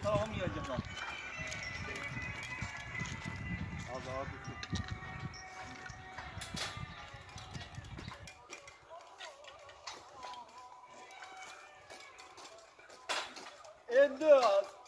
o tarafa mı gelecekler? Az daha tutun. İndi az.